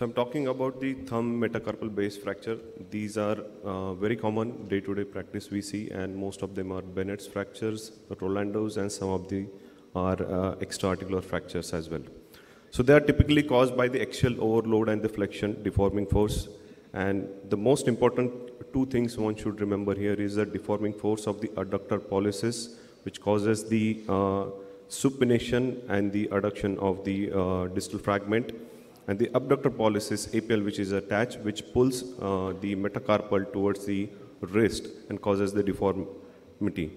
So I'm talking about the thumb metacarpal base fracture. These are uh, very common day-to-day practice we see, and most of them are Bennett's fractures, Rolando's, and some of the are uh, extraarticular fractures as well. So they are typically caused by the axial overload and the flexion deforming force. And the most important two things one should remember here is the deforming force of the adductor pollicis, which causes the uh, supination and the adduction of the uh, distal fragment and the abductor pollicis APL which is attached which pulls uh, the metacarpal towards the wrist and causes the deformity.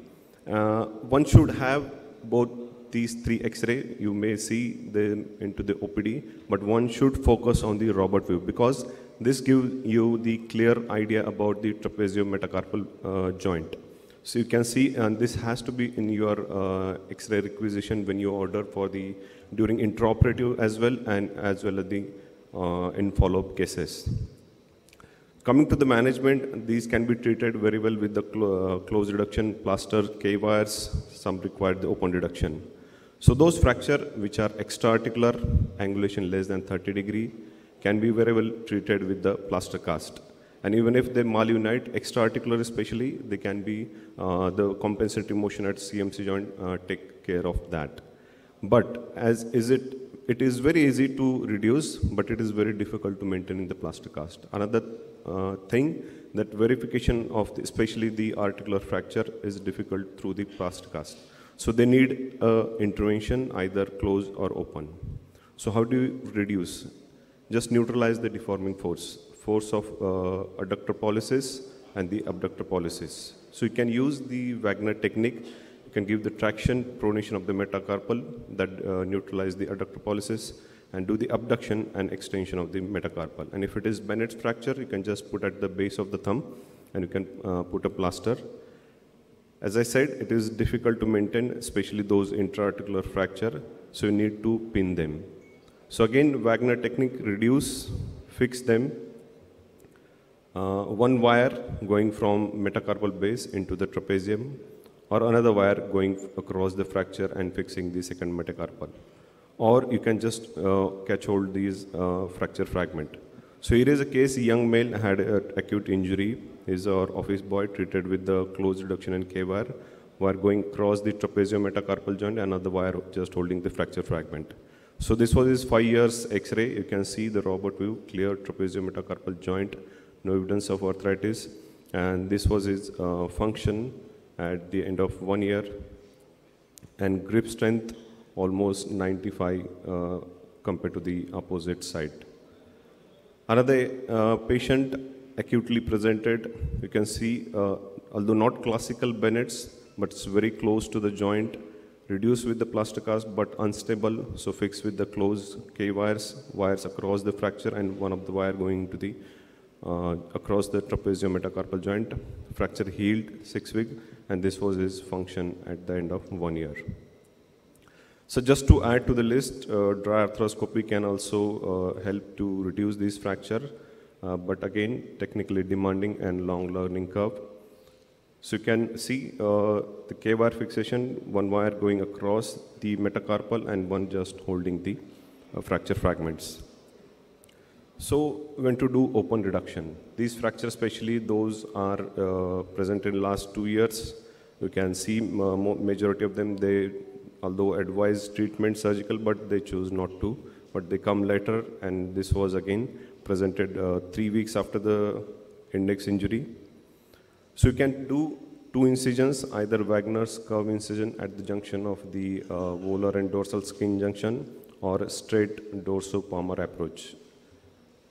Uh, one should have both these three x-ray you may see them into the OPD but one should focus on the Robert view because this gives you the clear idea about the trapeziometacarpal uh, joint. So you can see, and this has to be in your uh, X-ray requisition when you order for the during intraoperative as well and as well as the uh, in follow-up cases. Coming to the management, these can be treated very well with the clo uh, close reduction, plaster, K-wires, some require the open reduction. So those fracture which are extra-articular, angulation less than 30 degree, can be very well treated with the plaster cast. And even if they malunite, extra-articular especially, they can be, uh, the compensatory motion at CMC joint uh, take care of that. But as is it, it is very easy to reduce, but it is very difficult to maintain in the plaster cast. Another uh, thing that verification of the, especially the articular fracture is difficult through the plaster cast. So they need uh, intervention either closed or open. So how do you reduce? Just neutralize the deforming force force of uh, adductor pollicis and the abductor pollicis. So you can use the Wagner technique. You can give the traction, pronation of the metacarpal that uh, neutralize the adductor pollicis and do the abduction and extension of the metacarpal. And if it is Bennett's fracture, you can just put at the base of the thumb and you can uh, put a plaster. As I said, it is difficult to maintain, especially those intraarticular fracture, so you need to pin them. So again, Wagner technique, reduce, fix them, uh, one wire going from metacarpal base into the trapezium or another wire going across the fracture and fixing the second metacarpal. Or you can just uh, catch hold these uh, fracture fragment. So here is a case, a young male had an acute injury. He's our office boy treated with the closed reduction and K-wire, wire going across the trapeziometacarpal joint, another wire just holding the fracture fragment. So this was his five years X-ray. You can see the Robert view, clear trapeziometacarpal joint, no evidence of arthritis. And this was his uh, function at the end of one year. And grip strength almost 95 uh, compared to the opposite side. Another uh, patient acutely presented, you can see, uh, although not classical Bennett's, but it's very close to the joint, reduced with the plaster cast but unstable, so fixed with the closed K wires, wires across the fracture and one of the wire going to the uh, across the trapeziometacarpal joint. Fracture healed six weeks, and this was his function at the end of one year. So just to add to the list, uh, dry arthroscopy can also uh, help to reduce this fracture, uh, but again, technically demanding and long learning curve. So you can see uh, the K-wire fixation, one wire going across the metacarpal and one just holding the uh, fracture fragments. So when to do open reduction. These fractures, especially those are uh, present in last two years. You can see uh, majority of them, they although advise treatment surgical, but they choose not to. But they come later, and this was again presented uh, three weeks after the index injury. So you can do two incisions, either Wagner's curve incision at the junction of the uh, volar and dorsal skin junction, or straight dorso-palmar approach.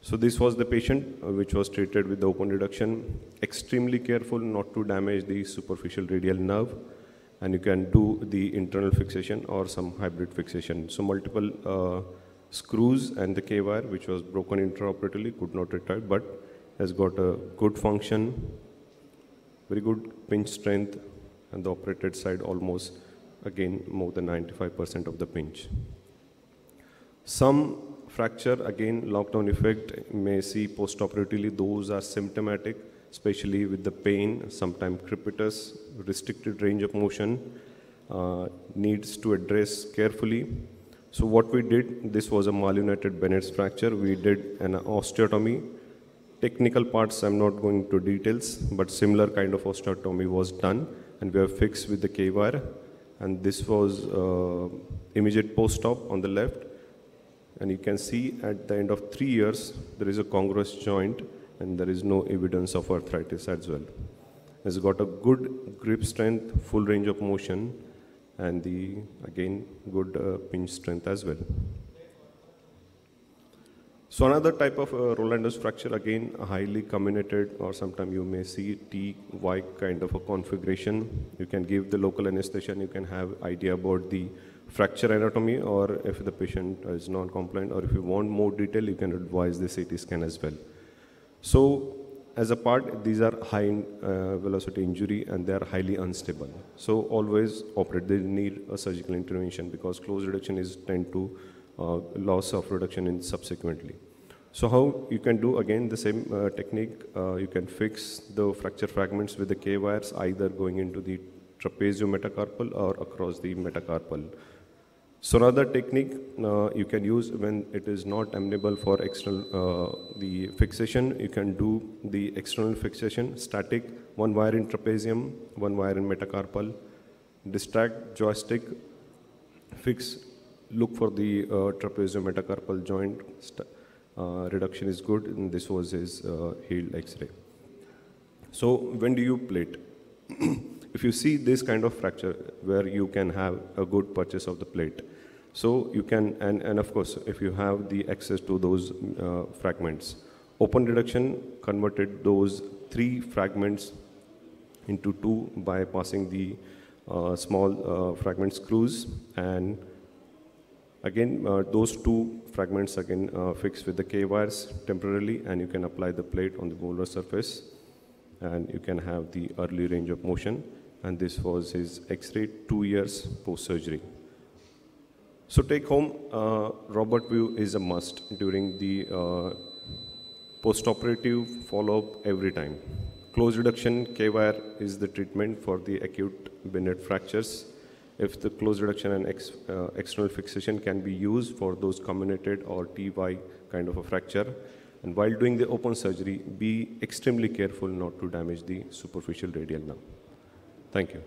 So this was the patient uh, which was treated with the open reduction. Extremely careful not to damage the superficial radial nerve. And you can do the internal fixation or some hybrid fixation. So multiple uh, screws and the K-wire which was broken intraoperatively could not retrieve but has got a good function, very good pinch strength and the operated side almost again more than 95% of the pinch. Some Fracture, again, lockdown effect, may see postoperatively, those are symptomatic, especially with the pain, sometimes crepitus, restricted range of motion, uh, needs to address carefully. So what we did, this was a malunited Bennett's fracture. We did an osteotomy. Technical parts, I'm not going to details, but similar kind of osteotomy was done and we are fixed with the K-wire. And this was uh, immediate post-op on the left. And you can see at the end of three years, there is a congruous joint and there is no evidence of arthritis as well. It's got a good grip strength, full range of motion, and the, again, good uh, pinch strength as well. So another type of uh, Rolando's fracture, again, highly comminuted, or sometimes you may see T-Y kind of a configuration. You can give the local anesthesia, you can have idea about the fracture anatomy, or if the patient is non-compliant, or if you want more detail, you can advise the CT scan as well. So as a part, these are high uh, velocity injury and they are highly unstable. So always operate. They need a surgical intervention because close reduction is tend to uh, loss of reduction in subsequently. So how you can do again the same uh, technique, uh, you can fix the fracture fragments with the K-wires either going into the trapeziometacarpal or across the metacarpal. So another technique uh, you can use when it is not amenable for external uh, the fixation, you can do the external fixation, static, one wire in trapezium, one wire in metacarpal, distract joystick, fix, look for the uh, trapezium metacarpal joint, uh, reduction is good, and this was his uh, healed X-ray. So when do you plate? if you see this kind of fracture where you can have a good purchase of the plate, so you can, and, and of course, if you have the access to those uh, fragments, open reduction converted those three fragments into two by passing the uh, small uh, fragment screws and again uh, those two fragments again uh, fixed with the K-wires temporarily and you can apply the plate on the volar surface and you can have the early range of motion and this was his x-ray two years post-surgery. So take home, uh, Robert view is a must during the uh, post-operative follow-up every time. Close reduction K-wire is the treatment for the acute Bennett fractures. If the close reduction and ex, uh, external fixation can be used for those comminuted or TY kind of a fracture. And while doing the open surgery, be extremely careful not to damage the superficial radial nerve. Thank you.